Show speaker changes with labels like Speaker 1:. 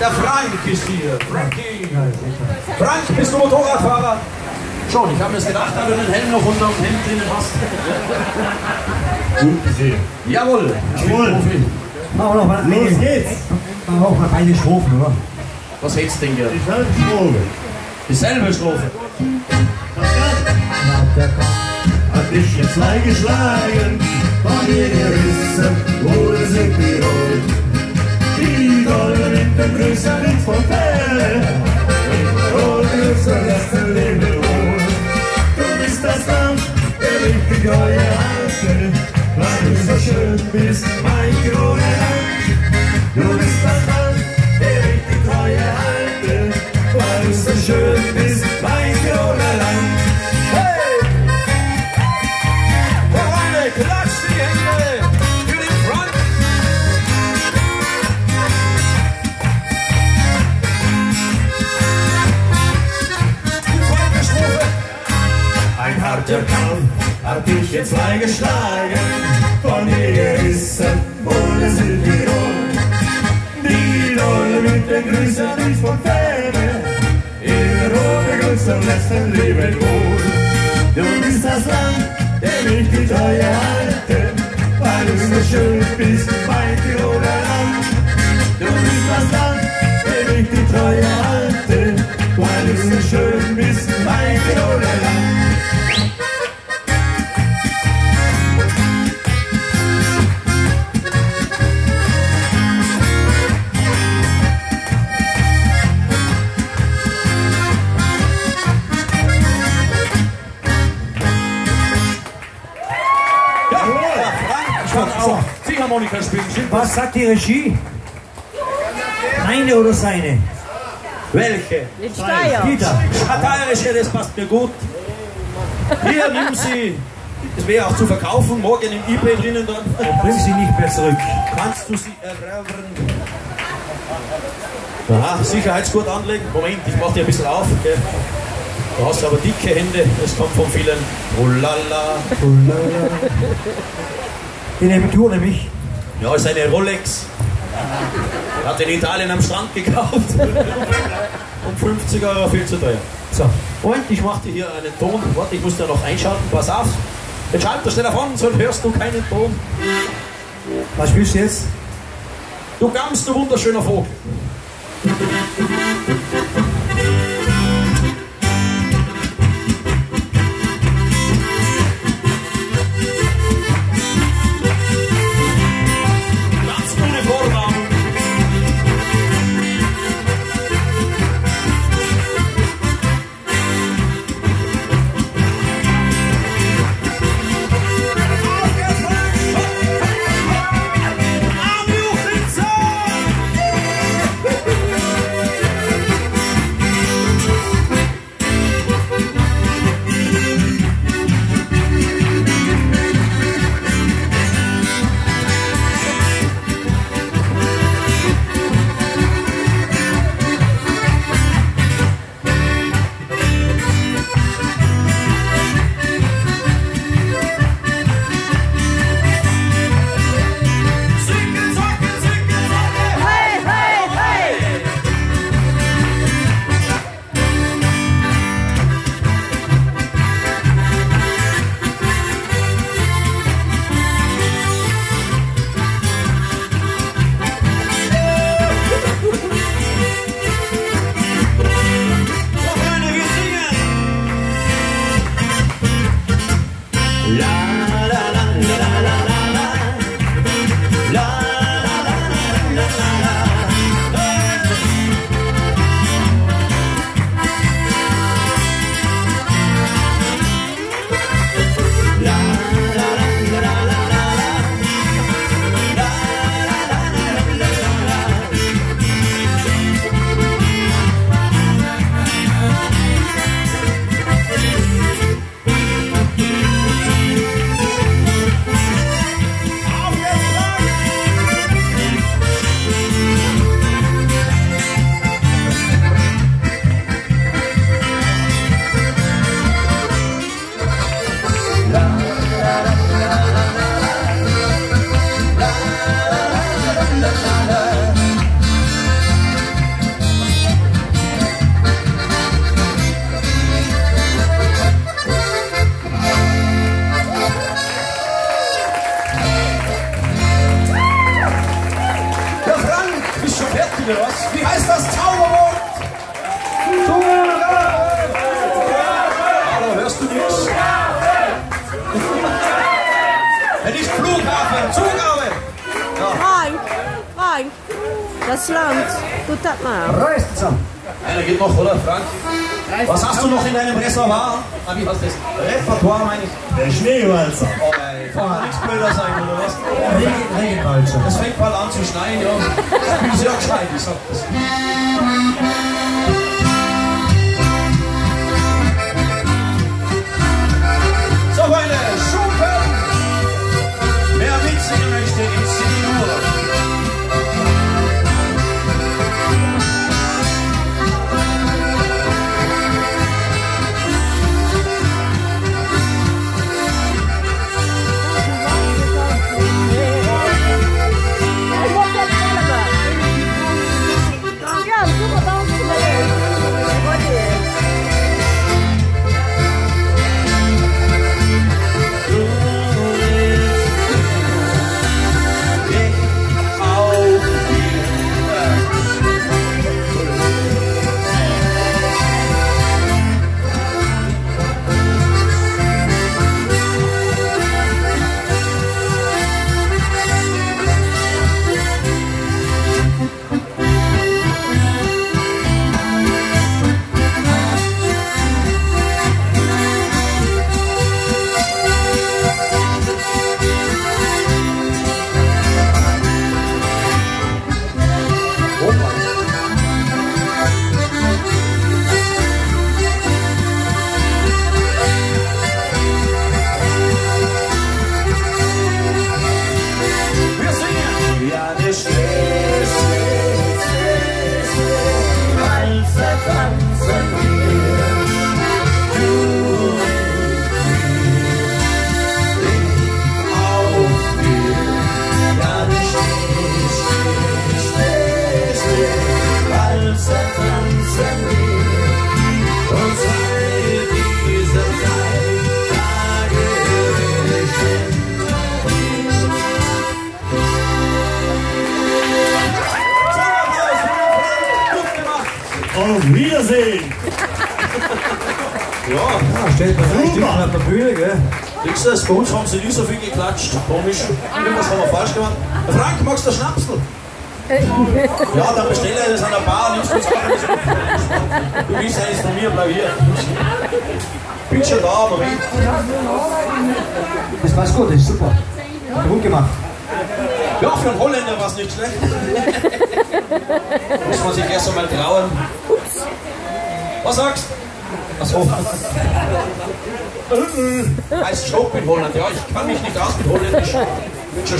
Speaker 1: Der Frank ist hier. Frankie. Frank, bist du Motorradfahrer? Schon, ich habe mir das gedacht, da du den Helm noch unter dem Hemd drinnen hast.
Speaker 2: Gut gesehen.
Speaker 1: Jawohl.
Speaker 2: Jawohl.
Speaker 3: Machen wir noch mal
Speaker 2: Los geht's.
Speaker 3: Machen wir auch mal eine Strophen, oder?
Speaker 1: Was hättest du denn gern?
Speaker 2: Die.
Speaker 1: Dieselbe Strophe.
Speaker 3: Ja, der kommt.
Speaker 2: Hat dich jetzt zwei geschlagen, von mir gerissen, wurde sie gerollt. Harter Kampf hat dich jetzt zwei geschlagen, von dir gerissen wurde Silvio. Die Dolle mit den Grüßen von Ferne, ihre rote Grüße lässt dein Leben wohl. Du bist das Land, der mich die Treue halte, weil du so schön bist, mein Tiroler Land. Du bist das Land, der mich die Treue halte, schön bist, mein Tiroler Land.
Speaker 1: Ja, der Frank kann auch Ziehharmonika spielen. Stimmt das?
Speaker 3: Was sagt die Regie? Meine oder seine?
Speaker 1: Welche?
Speaker 4: Den Steier.
Speaker 3: Dieter.
Speaker 1: Stadteirische, das passt mir gut. Hier, nimm sie. Das wäre auch zu verkaufen, morgen im eBay drinnen dann.
Speaker 3: Bring sie nicht mehr zurück.
Speaker 1: Kannst du sie erwerben? Aha, Sicherheitsgurt anlegen. Moment, ich mach dir ein bisschen auf. Okay. Du hast aber dicke Hände, das kommt von vielen. Oh la
Speaker 3: Den nehme du nämlich.
Speaker 1: Ja, ist eine Rolex. Hat in Italien am Strand gekauft. Um 50 Euro viel zu teuer.
Speaker 3: So.
Speaker 1: Und ich mache dir hier einen Ton. Warte, ich muss da noch einschalten. Pass auf. Jetzt schalt der schneller von, sonst hörst du keinen Ton.
Speaker 3: Was spielst du jetzt?
Speaker 1: Du Gams, du wunderschöner Vogel. Das
Speaker 4: Land, tut das mal.
Speaker 1: Reißt zusammen. Einer geht noch, oder Frank? Was hast du noch in deinem Reservoir? Ah, wie heißt das? Repertoire meine ich.
Speaker 2: Der Schneewalzer.
Speaker 1: Oh, ey, kann man nichts blöder sein, oder was?
Speaker 2: Regen, Regenwalzer.
Speaker 1: Es fängt bald an zu schneien, ja. Ich bin sehr gescheit, ich sag das.
Speaker 3: Steht bei drei Stück auf der Bühne, gell?
Speaker 1: Siehst du das? Bei uns haben sie nicht so viel geklatscht. Komisch. Irgendwas haben wir falsch gemacht. Frank, magst du Schnapsel? Ja, dann bestell er das an der Bar, nimmst du uns auch Du willst eines von mir, bleib hier. Bin schon da, Moment.
Speaker 3: Das war's gut, das ist super. Er gut gemacht.
Speaker 1: Ja, für einen Holländer war es nicht schlecht. Muss man sich erst einmal trauen. Was sagst du? Achso. Heißt Stopp in Holland. Ja, ich kann mich nicht aus mit schon